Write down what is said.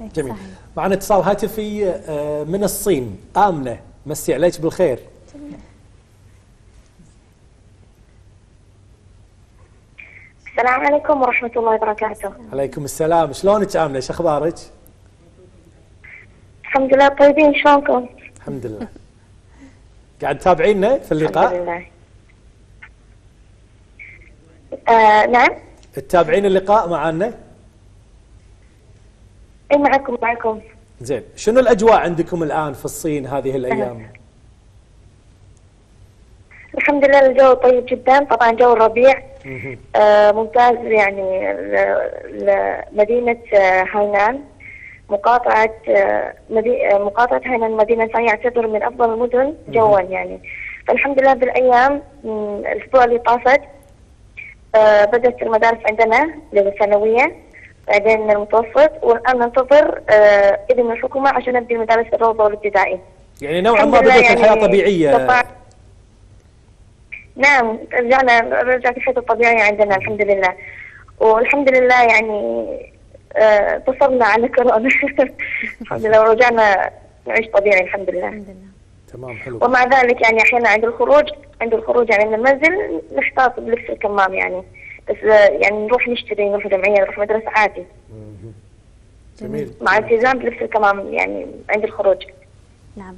إيه، جميل. صحيح. معنا اتصال هاتفي آه، من الصين. آمنة مسي عليك بالخير. السلام عليكم ورحمة الله وبركاته. عليكم السلام. شلونك آمنة إيش أخبارك؟ الحمد لله طيبين. شلونكم؟ الحمد لله. قاعد تتابعينا في الحمد اللقاء لله. آه نعم. تتابعين اللقاء معنا؟ اي معكم معكم. زين شنو الأجواء عندكم الآن في الصين هذه الأيام؟ الحمد لله الجو طيب جدا. طبعا جو الربيع آه ممتاز يعني لمدينة آه، هاينان. مقاطعة آه،. آه، مقاطعة هاينان مدينة تعتبر من أفضل المدن جوا يعني. فالحمد لله بالأيام الأسبوع اللي طافت آه، بدأت المدارس عندنا للثانوية. بعدين المتوسط والآن ننتظر آه، إذن الحكومة عشان نبدي مدارس الروضة والابتدائي يعني نوعا ما بدأت يعني الحياة طبيعية. استطاع- نعم رجعنا رجعت الحياة الطبيعية عندنا الحمد لله. والحمد لله يعني آه، انتصرنا على كورونا. الحمد لله ورجعنا نعيش طبيعي الحمد لله. الحمد لله. تمام حلو. ومع ذلك يعني أحيانا عند الخروج عند الخروج يعني من المنزل نحتاط بلبس الكمام يعني. بس يعني نروح نشتري نروح جمعية نروح مدرسة عادي. جميل. مع التزام بلبس الكمام يعني عند الخروج. نعم.